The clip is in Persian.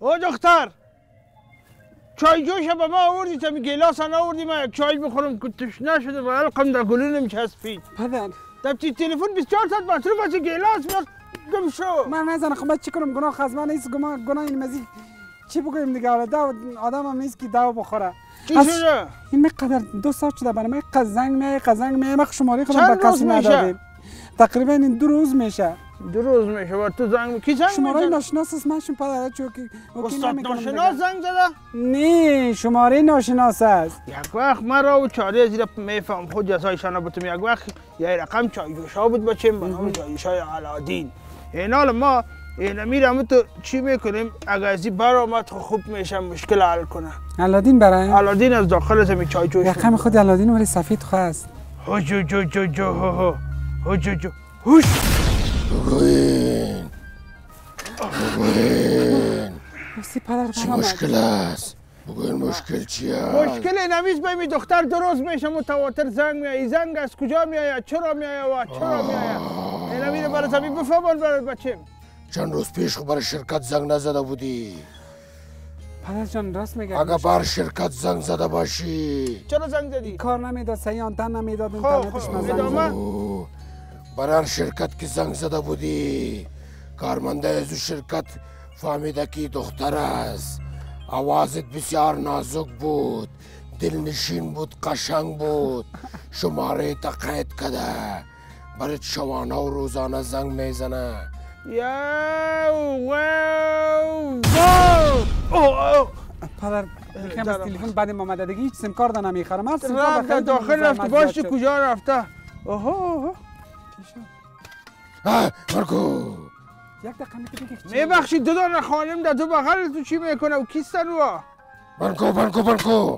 او دختر چای جوش به ما آوردی تا می گلاس آوردی ما یک چای بخورم که تشنه شده و حلقم در گلو نمیچسبید پدر دبتی تلفن 24 ساعت مصروف است گلاس بیار گم شو من نزنه خب چی کنم گناه از من نیست گناه گناه این مزی چی بگویم دیگه حالا دو آدم هم نیست که دو بخوره چی شده؟ این مقدر دو ساعت شده برای من قزنگ میای قزنگ میای من شماره خودم به روز کسی؟ ندادیم تقریبا این دو روز میشه دو روز میشه تو زنگ کی زنگ شماره؟ ناشناس است من شون پدر اوکی استاد ناشناس. زنگ زده؟ نه شماره ناشناس است. یک وقت مرا و چاره زیر میفهم خود جزایشان بتم یک وقت یه رقم چای جوشا بود بچیم به نام چای جوشای علادین. این حال ما این میرم تو چی می‌کنیم؟ اگر از این برآمد خب خوب میشه مشکل حل کنه. علادین برای؟ علادین از داخل زمین چای جوش رقم خود علادین ولی سفید خو است. هو جو جو جو جو هو هو هو جو جو. هوش! بگوین بگوین چی. مشکل است؟ بگوین مشکل چی است؟ مشکل نمیز به می دختر درست میشه متواتر زنگ میاد این زنگ از کجا میاد چرا میاد و چرا میاد این میره برای زمین بفهمون برای بچیم چند روز پیش خب برای شرکت زنگ نزده بودی. پدر جان راست میگه اگر بر شرکت زنگ زده باشی. چرا زنگ زدی؟ کار نمی‌داد صحیح آنتن نمی‌داد خب، اینترنتش خب، برای هر شرکت که زنگ زده بودی کارمنده از او شرکت فهمیده که دختر است آوازت بسیار نازک بود دلنشین بود قشنگ بود شماره تا قید کده برای شوانه و روزانه زنگ می‌زنه یا واو واو اوه اوه پدر یکم از. تلفن بعد ما آمدگی هیچ سیم کارت نمی‌خرم هر سیم کارت رفت در بخرید داخل زحمت رفت زیاد باش شد. کجا رفته اوه شد؟ آه، مارکو یک دقیقه میگه بگه چی؟ میبخشی دو دانه خانم در تو بغل تو چی می‌کنه و کیستن و بانکو بانکو بانکو